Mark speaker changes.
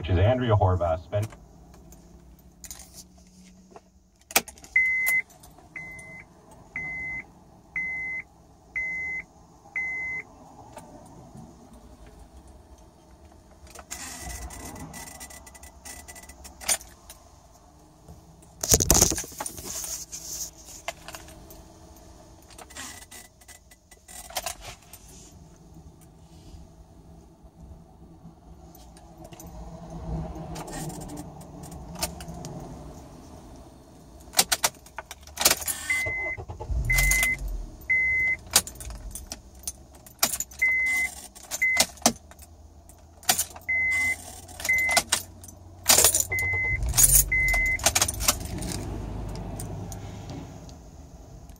Speaker 1: which is Andrea Horvath spent